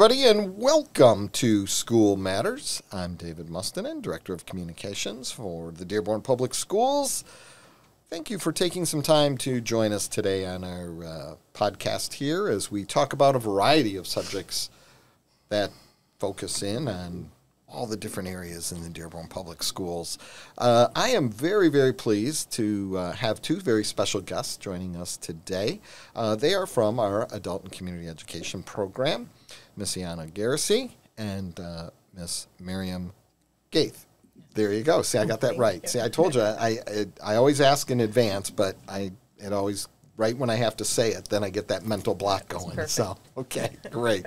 Everybody, and welcome to School Matters. I'm David Mustonen, Director of Communications for the Dearborn Public Schools. Thank you for taking some time to join us today on our uh, podcast here as we talk about a variety of subjects that focus in on all the different areas in the Dearborn Public Schools. Uh, I am very, very pleased to uh, have two very special guests joining us today. Uh, they are from our Adult and Community Education program, Miss Ioanna Garrisi and uh, Miss Myriam Ghaith. There you go. See, I got that right. See, I told you, I, I, I always ask in advance, but I it always right when I have to say it, then I get that mental block going. So, okay, great.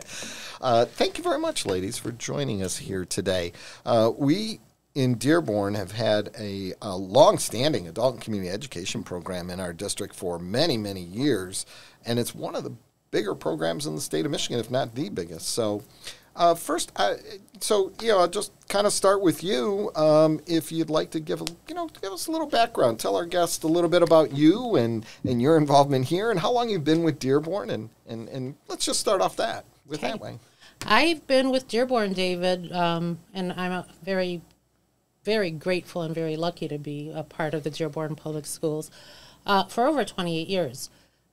Uh, thank you very much, ladies, for joining us here today. Uh, we in Dearborn have had a, a long-standing adult and community education program in our district for many, many years, and it's one of the bigger programs in the state of Michigan, if not the biggest. So. Uh, first, uh, so you know, I'll just kind of start with you. Um, if you'd like to give a, you know, give us a little background, tell our guests a little bit about you and, and your involvement here, and how long you've been with Dearborn, and, and, and let's just start off that with Okay. that way. I've been with Dearborn, David, um, and I'm a very, very grateful and very lucky to be a part of the Dearborn Public Schools uh, for over 28 years.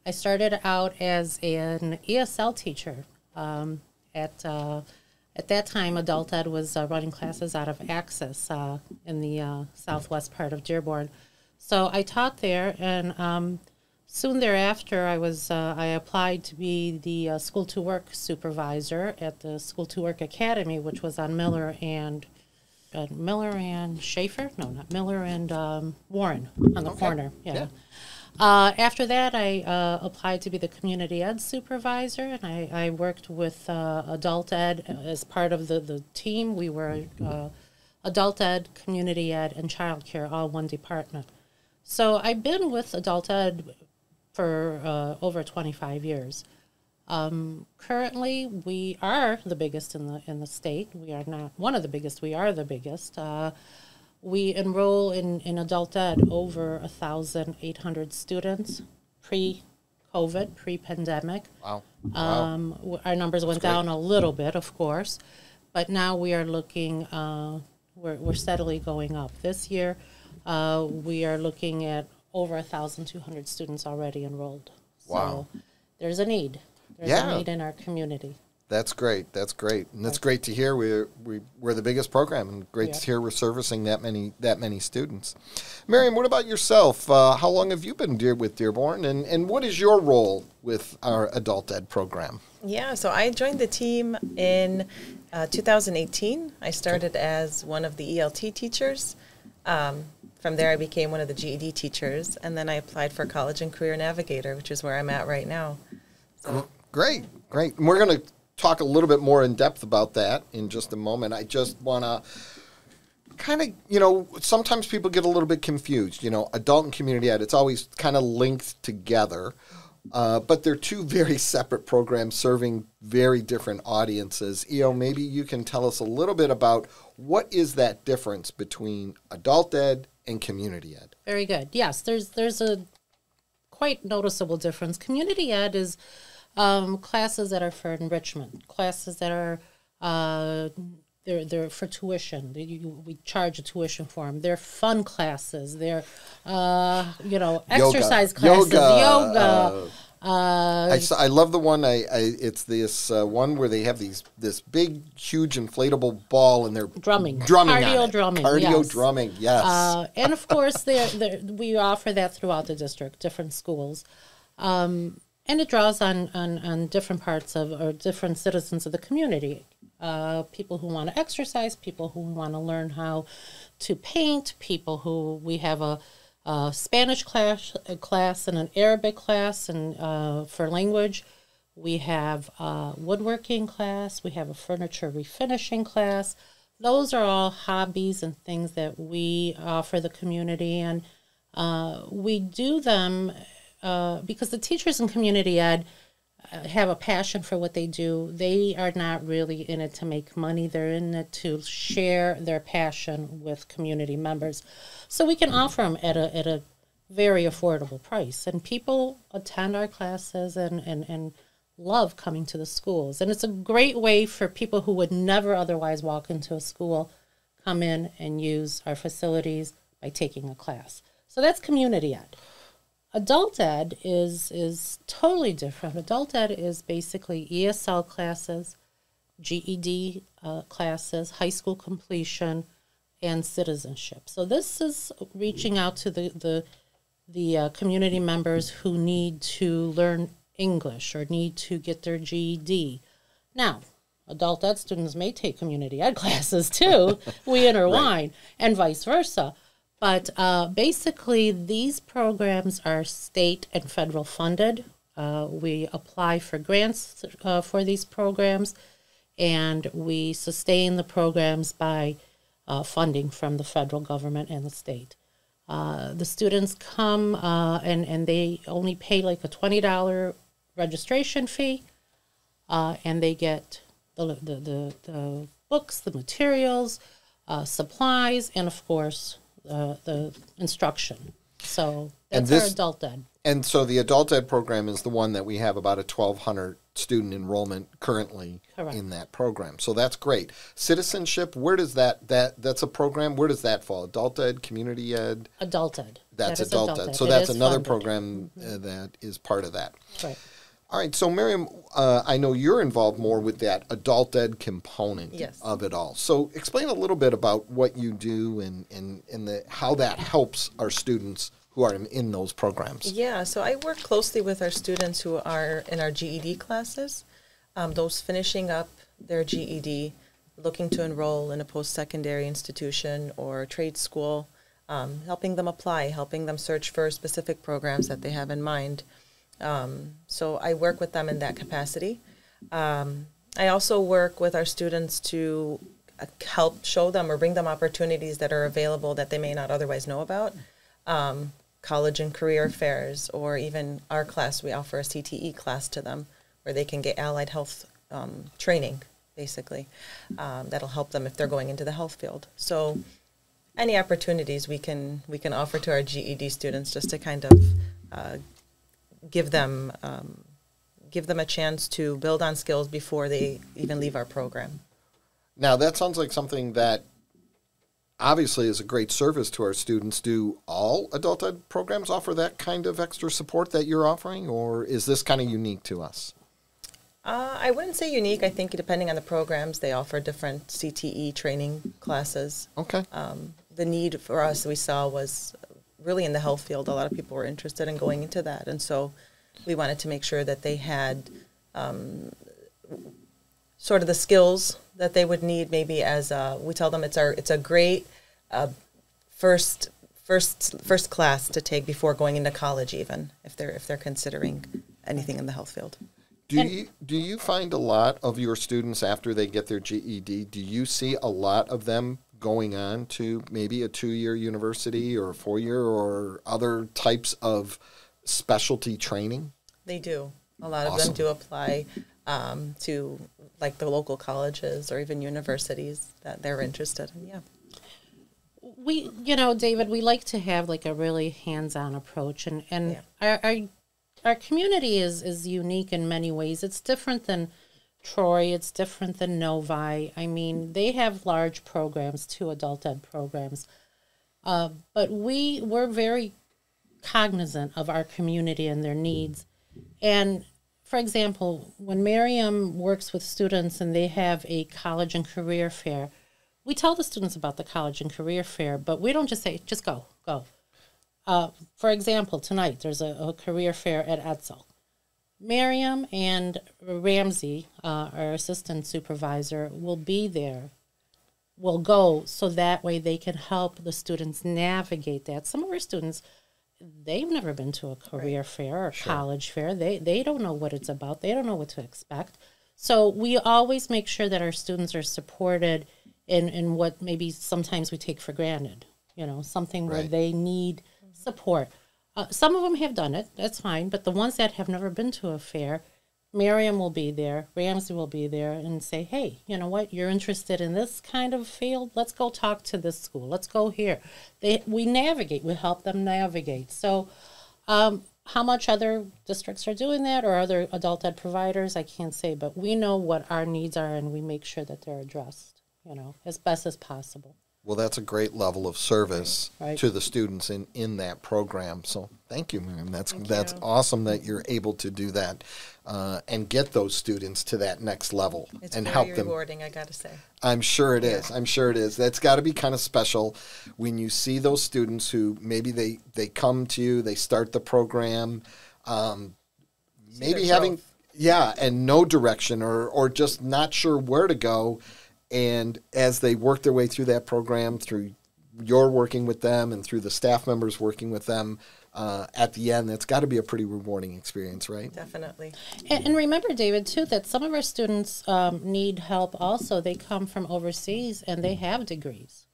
I started out as an ESL teacher. Um, at uh, at that time, Adult Ed was uh, running classes out of Access uh, in the uh, southwest part of Dearborn. So I taught there, and um, soon thereafter, I was uh, I applied to be the uh, school to work supervisor at the School to Work Academy, which was on Miller and Miller and Schaefer. No, not Miller and um, Warren on the corner. Yeah. Yeah. Uh, after that, I uh, applied to be the community ed supervisor, and I, I worked with uh, adult ed as part of the, the team. We were uh, adult ed, community ed, and childcare, all one department. So I've been with adult ed for uh, over 25 years. Um, currently, we are the biggest in the in the state. We are not one of the biggest. We are the biggest. We enroll in, in adult ed over 1,800 students pre COVID, pre pandemic. Wow. Um, our numbers went down a little bit, of course, but now we are looking, uh, we're, we're steadily going up. This year, uh, we are looking at over 1,200 students already enrolled. Wow. So there's a need. There's Yeah. a need in our community. That's great. That's great, and that's great to hear. We're we, we're the biggest program, and great Yeah. to hear we're servicing that many that many students. Myriam, what about yourself? Uh, how long have you been dear with Dearborn, and and what is your role with our adult ed program? Yeah, so I joined the team in uh, 2018. I started as one of the ELT teachers. Um, from there, I became one of the GED teachers, and then I applied for College and Career Navigator, which is where I'm at right now. Great, great. And we're going to talk a little bit more in depth about that in just a moment. I just want to kind of, you know, sometimes people get a little bit confused. You know, adult and community ed, it's always kind of linked together. Uh, but they're two very separate programs serving very different audiences. EO, maybe you can tell us a little bit about what is that difference between adult ed and community ed? Very good. Yes, there's there's a quite noticeable difference. Community ed is um, classes that are for enrichment, classes that are uh, they're they're for tuition. They- you- we charge a tuition for them. They're fun classes. They're uh, you know Yoga. exercise classes, Yoga, yoga. I, s- I love the one. I, I it's this uh, one where they have these this big, huge inflatable ball and they're Drumming. drumming, Cardio drumming, cardio yes. drumming. Yes, Uh, and of course, there there- we offer that throughout the district, different schools. Um, and it draws on, on, on different parts of or different citizens of the community. Uh, people who want to exercise, people who want to learn how to paint, people who we have a, Spanish class, a class and an Arabic class, and uh, for language, we have a woodworking class, we have a furniture refinishing class. Those are all hobbies and things that we offer the community, and uh, we do them uh, because the teachers in community ed uh, have a passion for what they do. They are not really in it to make money. They're in it to share their passion with community members. So we can offer them at a at a very affordable price, and people attend our classes and and and love coming to the schools. And it's a great way for people who would never otherwise walk into a school come in and use our facilities by taking a class. So that's community ed. Adult ed is is totally different. Adult ed is basically ESL classes, GED uh, classes, high school completion, and citizenship. So this is reaching out to the the the uh, community members who need to learn English or need to get their GED. Now, adult ed students may take community ed classes too. we intertwine, right. and vice versa. But uh, basically, these programs are state and federal funded. Uh, we apply for grants uh, for these programs, and we sustain the programs by uh, funding from the federal government and the state. Uh, the students come uh, and, and they only pay like a $20 registration fee, and they get the, the, the, the books, the materials, supplies, and of course, uh, the instruction. So that's this, our adult ed. And so the adult ed program is the one that we have about a 1,200 student enrollment currently Correct. in that program. So that's great. Citizenship, where does that that that's a program? Where does that fall? Adult ed, community ed. Adult ed. That's that adult, adult, ed. So it that's another funded. program mm-hmm. uh, that is part of that. Right. All right, so Myriam, uh, I know you're involved more with that adult ed component yes. of it all. So explain a little bit about what you do and, and, and the, how that helps our students who are in, in those programs. Yeah, so I work closely with our students who are in our GED classes, um, those finishing up their GED, looking to enroll in a post-secondary institution or trade school, um, helping them apply, helping them search for specific programs that they have in mind. Um, so I work with them in that capacity. Um, I also work with our students to uh, help show them or bring them opportunities that are available that they may not otherwise know about. Um, college and career fairs, or even our class, we offer a CTE class to them where they can get allied health um, training, basically. Um, that'll help them if they're going into the health field. So, any opportunities we can we can offer to our GED students just to kind of uh, give them um, give them a chance to build on skills before they even leave our program. Now that sounds like something that obviously is a great service to our students. Do all adult ed programs offer that kind of extra support that you're offering, or is this kind of unique to us? Uh, I wouldn't say unique. I think depending on the programs, they offer different CTE training classes. Okay. Um, the need for us we saw was really in the health field. A lot of people were interested in going into that, and so we wanted to make sure that they had um, sort of the skills that they would need. Maybe as a, we tell them, it's our it's a great uh, first first first class to take before going into college, even if they're if they're considering anything in the health field. Do you do you find a lot of your students after they get their GED? Do you see a lot of them going on to maybe a two year university or a four year or other types of specialty training? They do. A lot of them do apply um, to like the local colleges or even universities that they're interested in. Yeah. We, you know, David, we like to have like a really hands-on approach, and and yeah. our, our our community is is unique in many ways. It's different than Troy, it's different than Novi. I mean, they have large programs two adult ed programs. Uh, but we we're very cognizant of our community and their needs. And for example, when Myriam works with students and they have a college and career fair, we tell the students about the college and career fair, but we don't just say, just go, go. Uh, for example, tonight there's a, a career fair at Edsel. Myriam and Ramsey, uh, our assistant supervisor, will be there, will go so that way they can help the students navigate that. Some of our students, they've never been to a career right. fair or sure. college fair. They, they don't know what it's about, they don't know what to expect. So we always make sure that our students are supported in, in what maybe sometimes we take for granted, you know, something right. where they need support. Uh, some of them have done it, that's fine, but the ones that have never been to a fair, Myriam will be there, Ramsey will be there, and say, hey, you know what, you're interested in this kind of field? Let's go talk to this school. Let's go here. They, we navigate, we help them navigate. So, um, how much other districts are doing that or other adult ed providers, I can't say, but we know what our needs are and we make sure that they're addressed, you know, as best as possible. Well, that's a great level of service Right. to the students in, in that program. So thank you, Myriam. That's Thank that's you. awesome that you're able to do that uh, and get those students to that next level It's and help them. rewarding, I got to say. I'm sure it Yeah. is. I'm sure it is. That's got to be kind of special when you see those students who maybe they they come to you, they start the program, um, maybe having yeah, and no direction or or just not sure where to go, and as they work their way through that program through your working with them and through the staff members working with them. Uh, at the end, that's got to be a pretty rewarding experience, right? Definitely. And, and remember, David, too, that some of our students um, need help also. They come from overseas and they have degrees.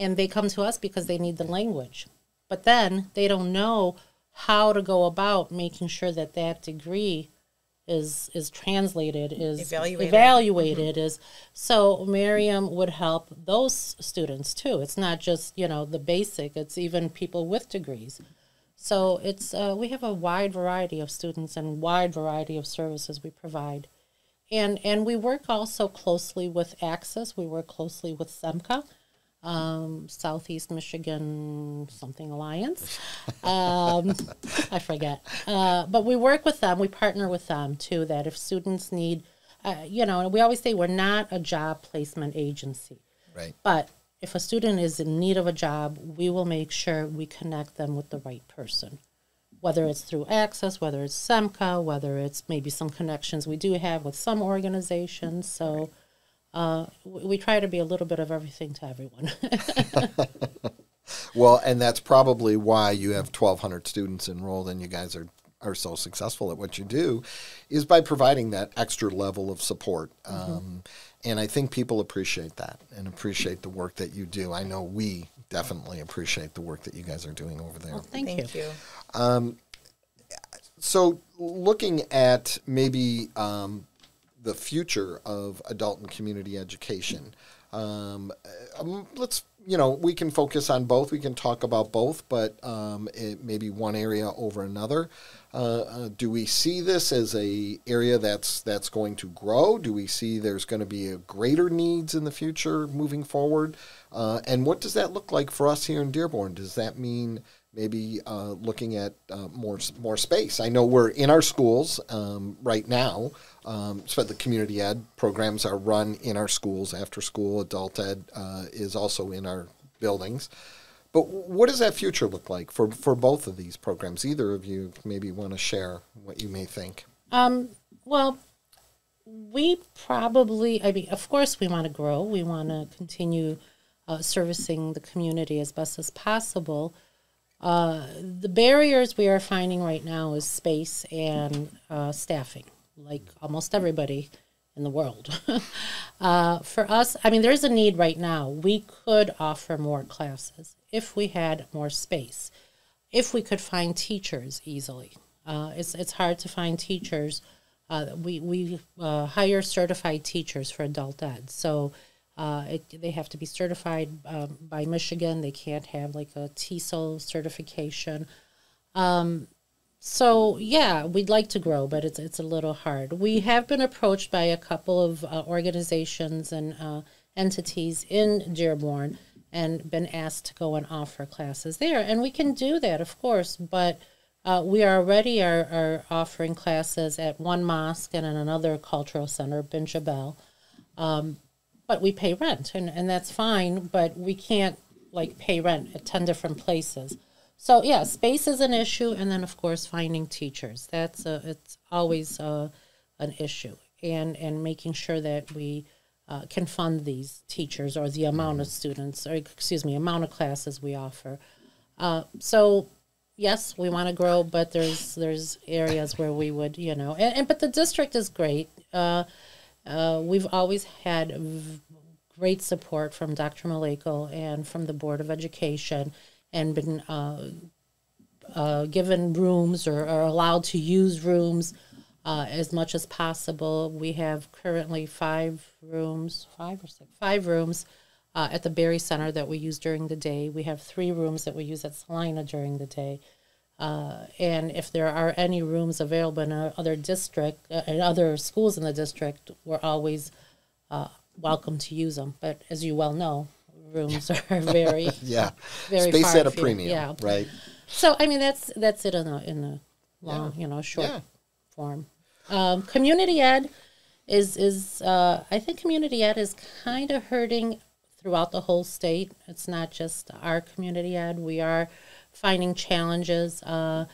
And they come to us because they need the language. But then they don't know how to go about making sure that that degree is is translated is Evaluated. evaluated is so Myriam would help those students too. It's not just you know the basic; it's even people with degrees. So it's uh, we have a wide variety of students and wide variety of services we provide, and and we work also closely with Access. We work closely with SEMCA, um, Southeast Michigan something Alliance. Um, I forget, uh, but we work with them. We partner with them too. That if students need, uh, you know, we always say we're not a job placement agency. Right. But if a student is in need of a job, we will make sure we connect them with the right person. Whether it's through Access, whether it's SEMCA, whether it's maybe some connections we do have with some organizations. So uh, we try to be a little bit of everything to everyone. Well, and that's probably why you have 1,200 students enrolled and you guys are, are so successful at what you do, is by providing that extra level of support. Um, and I think people appreciate that and appreciate the work that you do. I know we definitely appreciate the work that you guys are doing over there. well, thank, Thank you. you. So, looking at maybe um, the future of adult and community education, um, um, let's you know we can focus on both. We can talk about both, but um, it, maybe one area over another. Uh, uh, do we see this as a area that's that's going to grow? Do we see there's going to be a greater needs in the future moving forward? Uh, and what does that look like for us here in Dearborn? Does that mean maybe uh, looking at uh, more more space. I know we're in our schools um, right now. Um, so the community ed programs are run in our schools. After school adult ed uh, is also in our buildings. But what does that future look like for, for both of these programs? Either of you maybe want to share what you may think. Um, well, we probably, I mean, of course, we want to grow. We want to continue uh, servicing the community as best as possible. Uh, the barriers we are finding right now is space and uh, staffing, like almost everybody in the world. uh, for us, I mean, there's a need right now. We could offer more classes if we had more space, if we could find teachers easily. Uh, it's it's hard to find teachers. Uh, we we uh, hire certified teachers for adult ed, so uh, it, they have to be certified um, by Michigan. They can't have like a TESOL certification. Um, so yeah, we'd like to grow, but it's it's a little hard. We have been approached by a couple of uh, organizations and uh, entities in Dearborn and been asked to go and offer classes there, and we can do that, of course, but. Uh, we already are, are offering classes at one mosque and in another cultural center, Bint Jebail but we pay rent and, and that's fine but we can't like pay rent at 10 different places. So yeah space is an issue and then of course finding teachers. That's a, it's always a, an issue and and making sure that we uh, can fund these teachers or the amount of students or excuse me amount of classes we offer. Uh, so yes we want to grow but there's there's areas where we would you know and, and but the district is great. Uh, uh, we've always had great support from Dr. Maleyko and from the Board of Education and been uh, uh, given rooms or, or allowed to use rooms uh, as much as possible. We have currently five rooms, five or six, five rooms uh, at the Berry Center that we use during the day. We have three rooms that we use at Salina during the day. Uh, and if there are any rooms available in other district, uh, in other schools in the district, we're always uh, welcome to use them. But as you well know, rooms are very Yeah. Very Space at a afield, premium. yeah. Right. So I mean that's that's it in a in a long Yeah. you know short Yeah. form. Um, community ed is is uh, I think community ed is kind of hurting throughout the whole state. It's not just our community ed. We are finding challenges. Uh,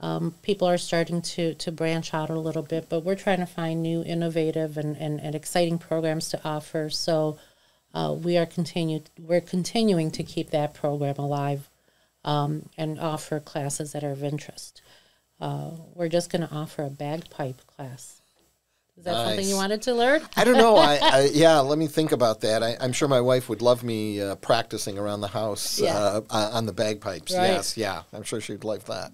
um, people are starting to to branch out a little bit, but we're trying to find new, innovative, and, and, and exciting programs to offer. So uh, we are continued we're continuing to keep that program alive um, and offer classes that are of interest. Uh, we're just going to offer a bagpipe class. Is that something you wanted to learn? I don't know. I, I yeah. Let me think about that. I, I'm sure my wife would love me uh, practicing around the house Yeah. uh, on the bagpipes. Right. Yes, yeah. I'm sure she'd like that.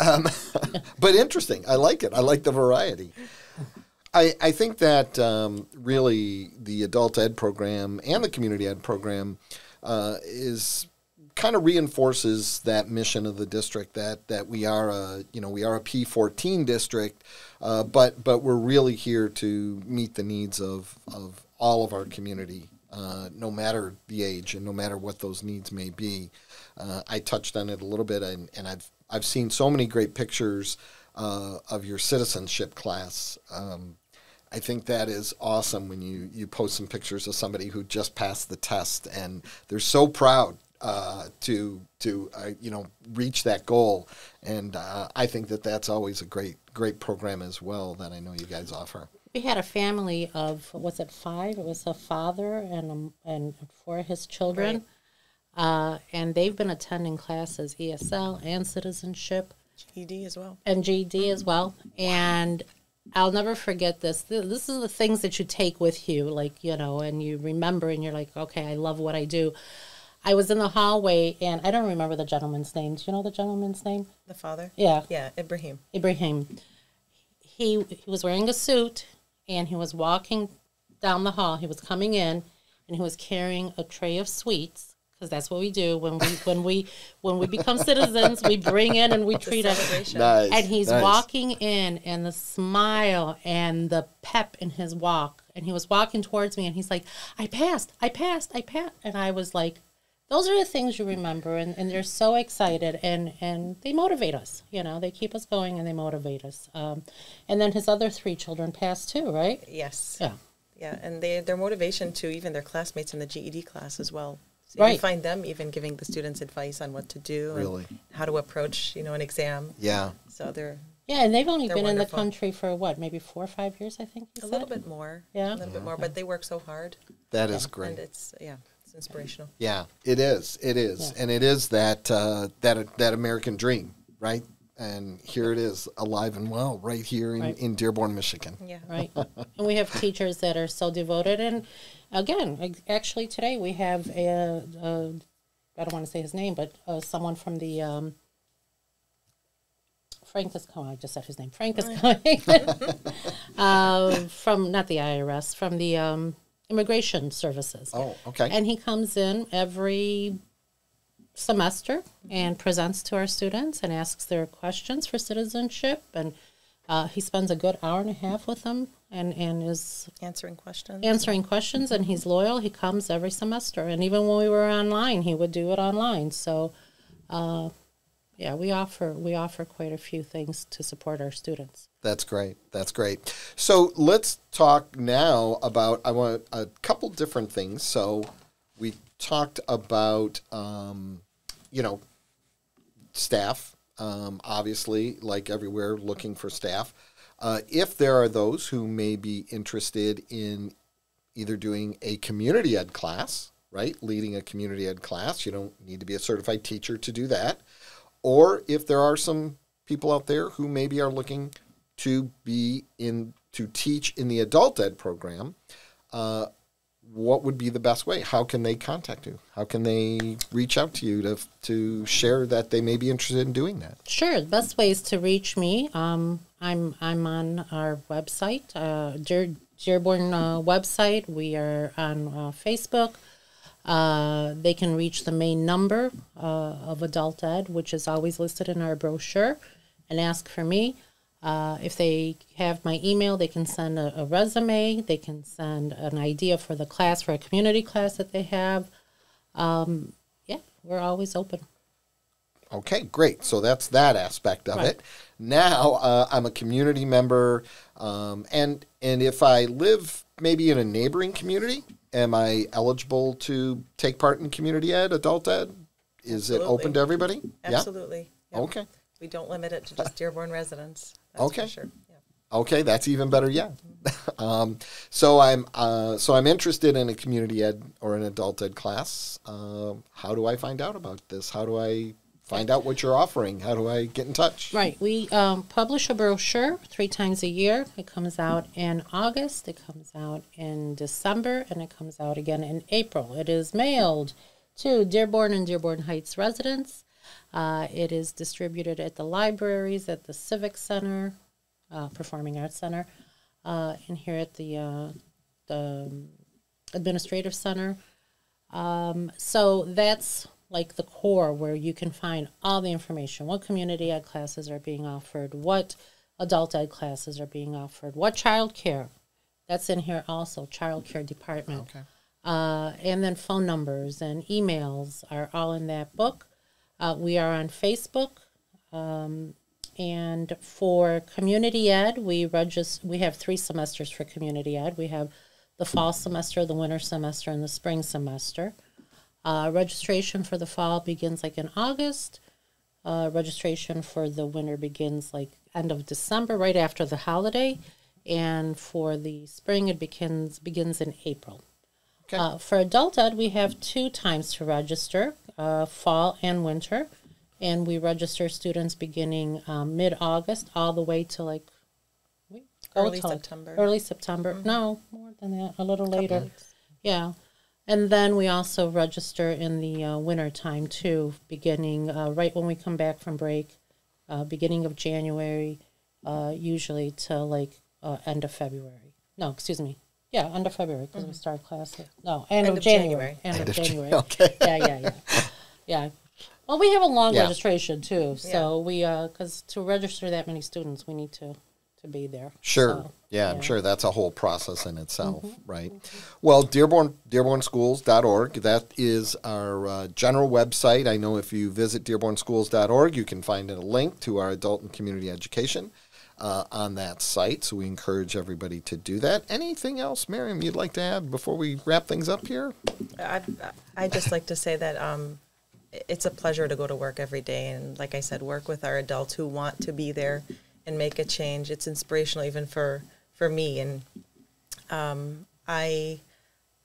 Um, but interesting. I like it. I like the variety. I, I think that um, really the adult ed program and the community ed program uh, is kind of reinforces that mission of the district that that we are a you know we are a P14 district, uh, but but we're really here to meet the needs of of all of our community, uh, no matter the age and no matter what those needs may be. Uh, I touched on it a little bit, and, and I've I've seen so many great pictures uh, of your citizenship class. Um, I think that is awesome when you, you post some pictures of somebody who just passed the test and they're so proud uh, to to uh, you know reach that goal, and uh, I think that that's always a great great program as well that I know you guys offer. We had a family of was it five? It was a father and um, and four of his children, uh, and they've been attending classes ESL and citizenship GED as well. and GD as well. And I'll never forget this. This is the things that you take with you, like you know, and you remember, and you're like, okay, I love what I do. I was in the hallway, and I don't remember the gentleman's name. Do you know the gentleman's name? The father? Yeah, Yeah, Ibrahim. Ibrahim. He he was wearing a suit and he was walking down the hall. He was coming in and he was carrying a tray of sweets because that's what we do when we when we when we become citizens. We bring in and we treat us. Celebration. Nice. And he's nice. walking in, and the smile and the pep in his walk. And he was walking towards me, and he's like, I passed, I passed, I passed. And I was like, those are the things you remember, and, and they're so excited, and, and they motivate us. You know, they keep us going and they motivate us. Um, and then his other three children passed too, right? Yes. Yeah. Yeah, and they, their motivation to even their classmates in the GED class as well. So you Right. find them even giving the students advice on what to do Really? and how to approach, you know, an exam. Yeah, So they're Yeah, and they've only They're been in the country for what, maybe four or five years, I think you a said? little bit more. Yeah. A little bit more, but they work so hard. that is And great. And it's, yeah, it's inspirational. Yeah, it is. It is, Yeah. and it is that uh, that that American dream, right? And here it is, alive and well, right here in, Right. in Dearborn, Michigan. Yeah. right? and we have teachers that are so devoted. And again, actually today we have a, a I don't want to say his name, but uh, someone from the um, Frank is coming. I just said his name. Frank is coming uh, from not the IRS, from the um, Immigration Services. Oh, okay. And he comes in every semester and presents to our students and asks their questions for citizenship. And uh, he spends a good hour and a half with them and, and is Answering questions. answering questions. And he's loyal. He comes every semester. And even when we were online, he would do it online. So, uh, yeah, we offer we offer quite a few things to support our students. That's great. That's great. So let's talk now about. I want a couple different things. So we talked about, um, you know, staff. Um, obviously, like everywhere, looking for staff. Uh, if there are those who may be interested in either doing a community ed class, right, leading a community ed class, you don't need to be a certified teacher to do that or if there are some people out there who maybe are looking to be in to teach in the adult ed program, uh, what would be the best way? How can they contact you? How can they reach out to you to to share that they may be interested in doing that? Sure. The best way is to reach me. Um, I'm I'm on our website, uh, Dear, Dearborn uh, website. We are on uh, Facebook. Uh, they can reach the main number uh, of Adult Ed, which is always listed in our brochure, and ask for me. Uh, if they have my email, they can send a, a, resume. They can send an idea for the class, for a community class that they have. Um, yeah, we're always open. Okay, great. So that's that aspect of right. it. Now uh, I'm a community member, um, and and if I live maybe in a neighboring community, am I eligible to take part in community ed, adult ed? Is Absolutely. it open to everybody? Absolutely. Yeah? Yep. Okay. We don't limit it to just Dearborn residents. okay. sure. Okay, that's even better yet. um, so I'm uh, so I'm interested in a community ed or an adult ed class. Uh, how do I find out about this? How do I find out what you're offering? How do I get in touch? Right. We um, publish a brochure three times a year. It comes out in August, it comes out in December, and it comes out again in April. It is mailed to Dearborn and Dearborn Heights residents. Uh, it is distributed at the libraries, at the Civic Center, uh, Performing Arts Center, uh, and here at the, uh, the Administrative Center. Um, so that's like the core where you can find all the information. What community ed classes are being offered? What adult ed classes are being offered? What child care that's in here also child care department. Okay. Uh, and then phone numbers and emails are all in that book. Uh, we are on facebook um, and for community ed we register we have three semesters for community ed. We have the fall semester the winter semester and the spring semester uh, registration for the fall begins like in August. Uh, registration for the winter begins like end of December, right after the holiday, and for the spring it begins begins in April. Okay. Uh, for adult ed, we have two times to register: uh, fall and winter, and we register students beginning um, mid August all the way to like early September. Early September. Mm-hmm. No, more than that. A little later. Yeah. And then we also register in the uh, winter time too, beginning uh, right when we come back from break, uh, beginning of January, uh, usually till like uh, end of February. No, excuse me. Yeah, end of February because mm-hmm. we start class. No, end, end of, of, January. January. End, end, of, of January. okay. Yeah, yeah, yeah, yeah. Well, we have a long yeah. registration too, so yeah. we because uh, to register that many students, we need to to be there. Sure. So, yeah, yeah, I'm sure that's a whole process in itself, mm-hmm. right? Mm-hmm. Well, Dearborn, dearbornschools.org, that is our uh, general website. I know if you visit dearbornschools.org, you can find a link to our adult and community education uh, on that site. So we encourage everybody to do that. Anything else, Myriam, you'd like to add before we wrap things up here? I'd, I'd just like to say that um, it's a pleasure to go to work every day and, like I said, work with our adults who want to be there and make a change. It's inspirational even for for me, and um, I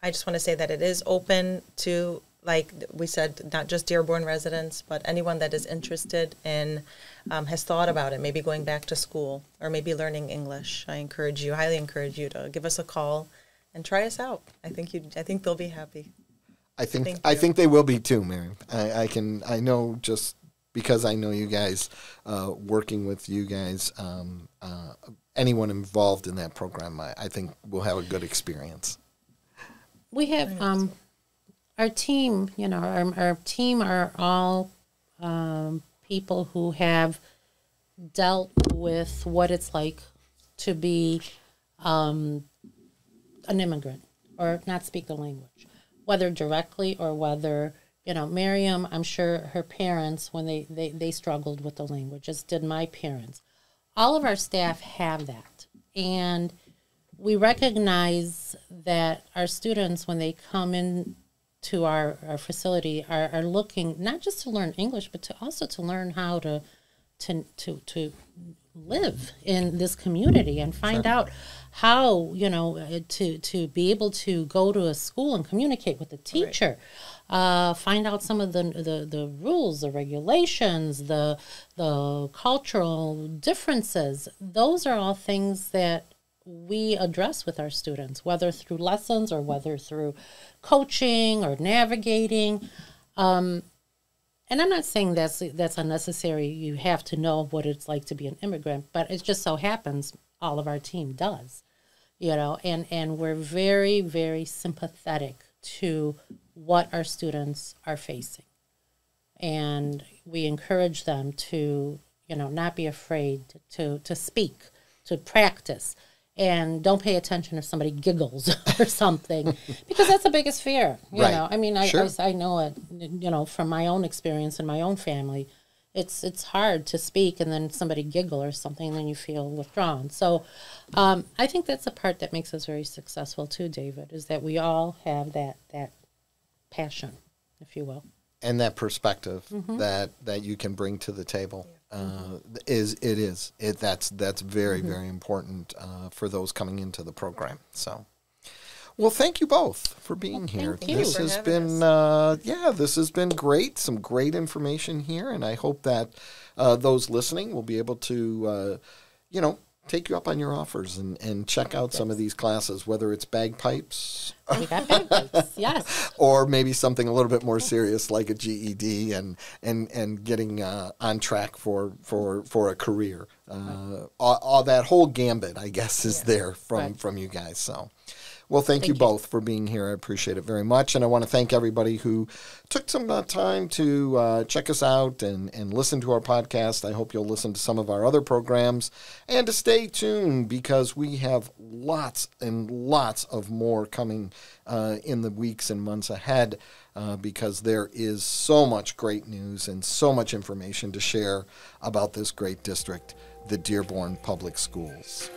I just want to say that it is open to like we said, not just Dearborn residents, but anyone that is interested in um, has thought about it, maybe going back to school or maybe learning English. I encourage you, highly encourage you to give us a call and try us out. I think you, I think they'll be happy. I think I think they will be too, Mary. I, I can I know just because I know you guys, uh, working with you guys, um, uh, anyone involved in that program, I, I, think will have a good experience. We have um, our team, you know, our, our team are all um, people who have dealt with what it's like to be um, an immigrant or not speak the language, whether directly or whether you know, Myriam, I'm sure her parents, when they, they, they struggled with the language, as did my parents. All of our staff have that. And we recognize that our students, when they come in to our, our facility, are, are looking not just to learn English, but to also to learn how to, to, to, to live in this community and find sure. out how, you know, uh, to, to be able to go to a school and communicate with the teacher. Right uh, find out some of the, the, the rules, the regulations, the, the cultural differences. Those are all things that we address with our students, whether through lessons or whether through coaching or navigating. Um, and I'm not saying that's that's unnecessary. You have to know what it's like to be an immigrant, but it just so happens all of our team does, you know. And and we're very very sympathetic to what our students are facing. And we encourage them to, you know, not be afraid to, to speak, to practice. And don't pay attention if somebody giggles or something, because that's the biggest fear. You Right. know, I mean, I, Sure. I, I know it, you know, from my own experience in my own family it's it's hard to speak and then somebody giggle or something and then you feel withdrawn so um, i think that's the part that makes us very successful too david is that we all have that that passion if you will and that perspective Mm-hmm. that that you can bring to the table uh, is it is it that's that's very Mm-hmm. very important uh, for those coming into the program. So, well, thank you both for being here. thank. This has been uh, yeah, this has been great. Some great information here, and I hope that uh, those listening will be able to uh, you know take you up on your offers and, and check out some of these classes, whether it's bagpipes bagpipes yes or maybe something a little bit more serious like a GED and and and getting uh, on track for for for a career. Uh, all, all that whole gambit, I guess, is there from Right. from you guys. So. Well, thank, you Thank you. both for being here. I appreciate it very much. And I want to thank everybody who took some uh, time to uh, check us out and, and listen to our podcast. I hope you'll listen to some of our other programs and to stay tuned because we have lots and lots of more coming uh, in the weeks and months ahead uh, because there is so much great news and so much information to share about this great district, the Dearborn Public Schools.